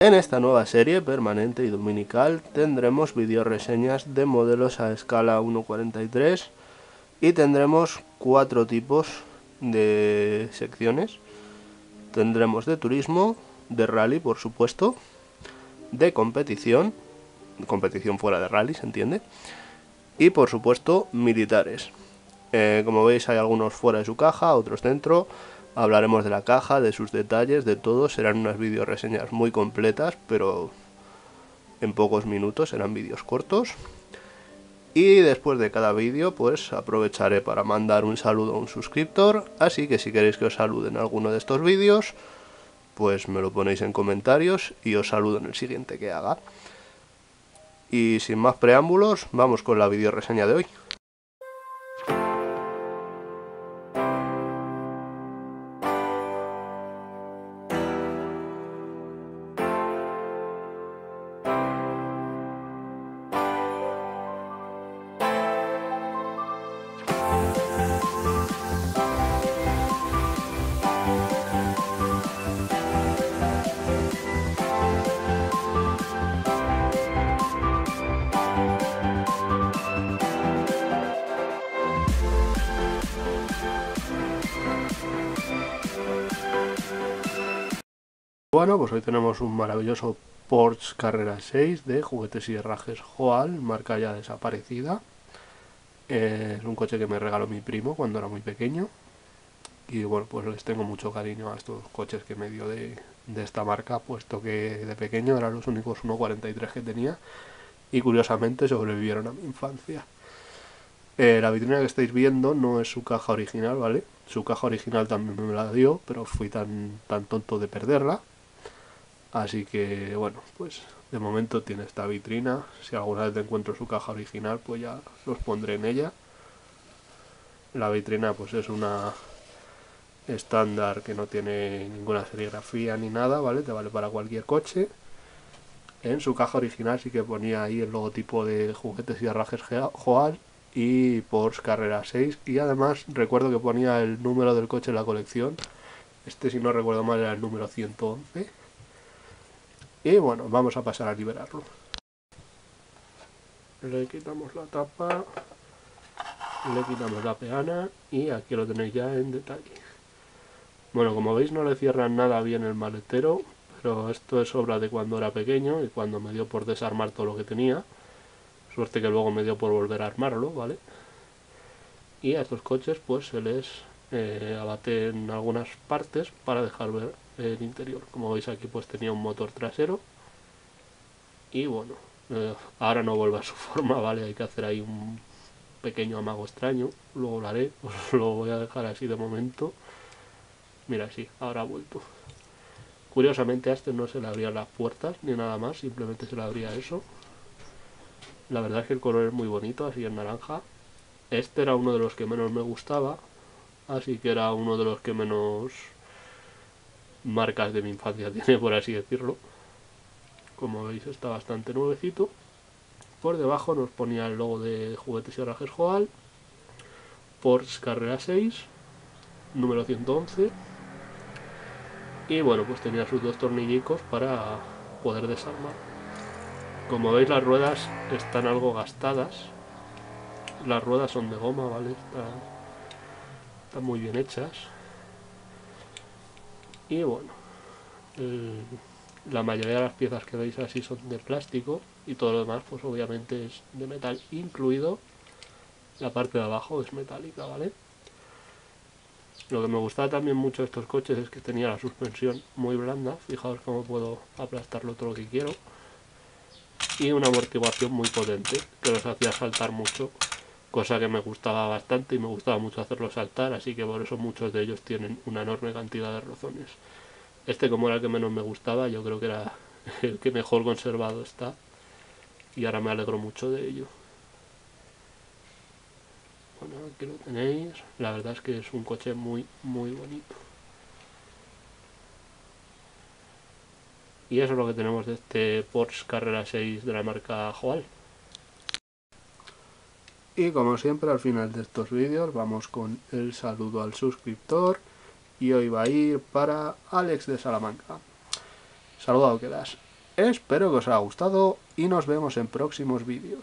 En esta nueva serie permanente y dominical tendremos reseñas de modelos a escala 1.43 y tendremos cuatro tipos de secciones. Tendremos de turismo, de rally por supuesto, de competición, competición fuera de rally se entiende, y por supuesto militares. Eh, como veis hay algunos fuera de su caja, otros dentro, Hablaremos de la caja, de sus detalles, de todo. Serán unas vídeos reseñas muy completas, pero en pocos minutos, serán vídeos cortos. Y después de cada vídeo, pues aprovecharé para mandar un saludo a un suscriptor. Así que si queréis que os salude en alguno de estos vídeos, pues me lo ponéis en comentarios y os saludo en el siguiente que haga. Y sin más preámbulos, vamos con la vídeo reseña de hoy. Bueno, pues hoy tenemos un maravilloso Porsche Carrera 6 de juguetes y herrajes Joal, marca ya desaparecida. es un coche que me regaló mi primo cuando era muy pequeño. Y bueno, pues les tengo mucho cariño a estos coches que me dio de, esta marca, puesto que de pequeño eran los únicos 1.43 que tenía. Y curiosamente sobrevivieron a mi infancia. Eh, la vitrina que estáis viendo no es su caja original, ¿vale? Su caja original también me la dio, pero fui tan, tan tonto de perderla Así que bueno, pues de momento tiene esta vitrina. Si alguna vez encuentro su caja original, pues ya los pondré en ella. La vitrina pues es una estándar que no tiene ninguna serigrafía ni nada, ¿vale? Te vale para cualquier coche. En su caja original sí que ponía ahí el logotipo de juguetes y arrajes Joal y Porsche Carrera 6 y además recuerdo que ponía el número del coche en la colección. Este si no recuerdo mal era el número 111 y bueno, vamos a pasar a liberarlo. Le quitamos la tapa, le quitamos la peana y aquí lo tenéis ya en detalle. Bueno, como veis no le cierran nada bien el maletero, pero esto es obra de cuando era pequeño y cuando me dio por desarmar todo lo que tenía. Suerte que luego me dio por volver a armarlo, ¿vale? Y a estos coches pues se les eh, abate en algunas partes para dejar ver el interior. Como veis aquí pues tenía un motor trasero y bueno, eh, ahora no vuelve a su forma, ¿vale? Hay que hacer ahí un pequeño amago extraño, luego lo haré, lo voy a dejar así de momento. Mira, sí, ahora ha vuelto. Curiosamente a este no se le abrían las puertas ni nada más, simplemente se le abría eso. La verdad es que el color es muy bonito, así en naranja. Este era uno de los que menos me gustaba, así que era uno de los que menos marcas de mi infancia tiene, por así decirlo. Como veis está bastante nuevecito. Por debajo nos ponía el logo de Juguetes y Arrajes Joal. Porsche Carrera 6, número 111. Y bueno, pues tenía sus dos tornillicos para poder desarmar. Como veis las ruedas están algo gastadas. Las ruedas son de goma, ¿vale? están muy bien hechas y bueno la mayoría de las piezas que veis así son de plástico y todo lo demás pues obviamente es de metal incluido la parte de abajo es metálica vale lo que me gustaba también mucho de estos coches es que tenía la suspensión muy blanda fijaos cómo puedo aplastarlo todo lo que quiero y una amortiguación muy potente que los hacía saltar mucho cosa que me gustaba bastante y me gustaba mucho hacerlo saltar, así que por eso muchos de ellos tienen una enorme cantidad de rozones. Este como era el que menos me gustaba, yo creo que era el que mejor conservado está y ahora me alegro mucho de ello. Bueno, aquí lo tenéis, la verdad es que es un coche muy muy bonito. Y eso es lo que tenemos de este Porsche Carrera 6 de la marca Joal. Y como siempre al final de estos vídeos vamos con el saludo al suscriptor y hoy va a ir para Alex de Salamanca. Saludado que das. Espero que os haya gustado y nos vemos en próximos vídeos.